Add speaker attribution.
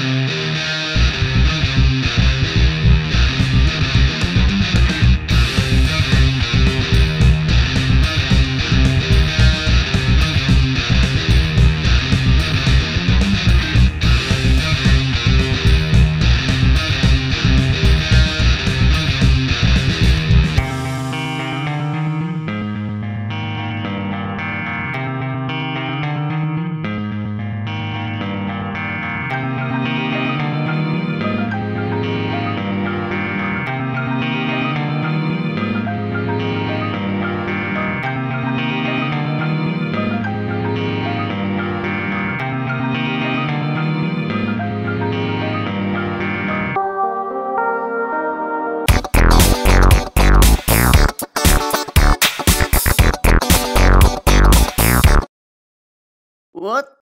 Speaker 1: mm you.
Speaker 2: Вот